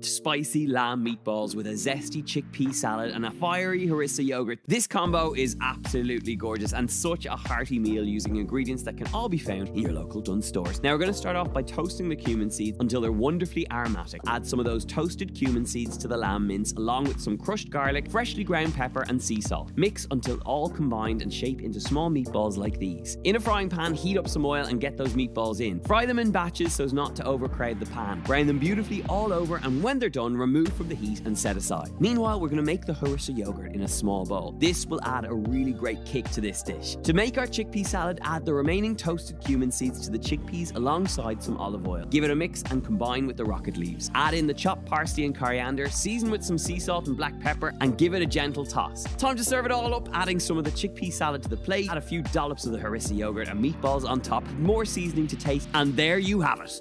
Spicy lamb meatballs with a zesty chickpea salad and a fiery harissa yogurt. This combo is absolutely gorgeous and such a hearty meal using ingredients that can all be found in your local Dunnes stores. Now we're going to start off by toasting the cumin seeds until they're wonderfully aromatic. Add some of those toasted cumin seeds to the lamb mince along with some crushed garlic, freshly ground pepper and sea salt. Mix until all combined and shape into small meatballs like these. In a frying pan, heat up some oil and get those meatballs in. Fry them in batches so as not to overcrowd the pan. Brown them beautifully all over and when they're done, remove from the heat and set aside. Meanwhile, we're going to make the harissa yogurt in a small bowl. This will add a really great kick to this dish. To make our chickpea salad, add the remaining toasted cumin seeds to the chickpeas alongside some olive oil. Give it a mix and combine with the rocket leaves. Add in the chopped parsley and coriander, season with some sea salt and black pepper, and give it a gentle toss. Time to serve it all up, adding some of the chickpea salad to the plate, add a few dollops of the harissa yogurt and meatballs on top, more seasoning to taste, and there you have it.